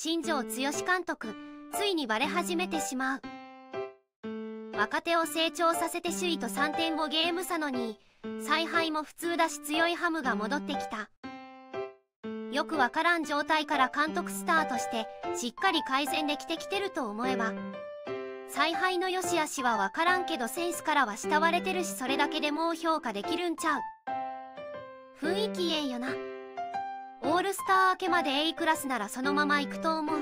新庄剛志監督ついにバレ始めてしまう。若手を成長させて首位と3.5ゲーム差の2位采配も普通だし強いハムが戻ってきた。よくわからん状態から監督スタートしてしっかり改善できてきてると思えば采配の良し悪しはわからんけどセンスからは慕われてるしそれだけでもう評価できるんちゃう。雰囲気ええよな。ールスター明けまで A クラスならそのまま行くと思う。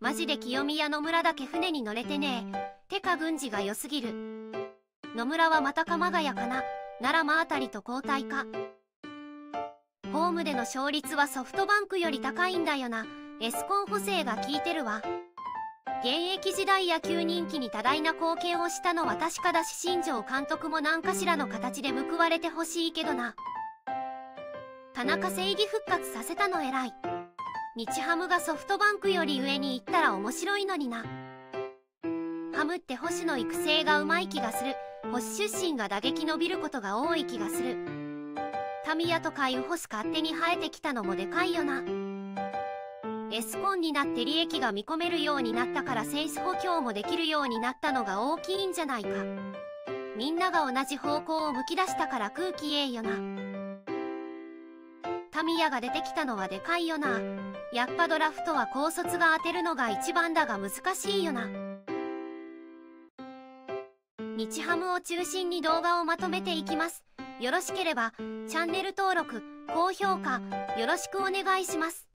マジで清宮野村だけ船に乗れてね。えてか軍事が良すぎる。野村はまた鎌ヶ谷かな。奈良間あたりと交代か。ホームでの勝率はソフトバンクより高いんだよな。エスコン補正が効いてるわ。現役時代野球人気に多大な貢献をしたのは確かだし新庄監督も何かしらの形で報われてほしいけどな。田中正義復活させたの偉い。日ハムがソフトバンクより上に行ったら面白いのにな。ハムって保守の育成がうまい気がする。保守出身が打撃伸びることが多い気がする。タミヤとかいうホス勝手に生えてきたのもでかいよな。エスコンになって利益が見込めるようになったからセンス補強もできるようになったのが大きいんじゃないか。みんなが同じ方向を向き出したから空気ええよな。神谷が出てきたのはでかいよな。やっぱドラフトは高卒が当てるのが一番だが難しいよな。日ハムを中心に動画をまとめていきます。よろしければチャンネル登録高評価よろしくお願いします。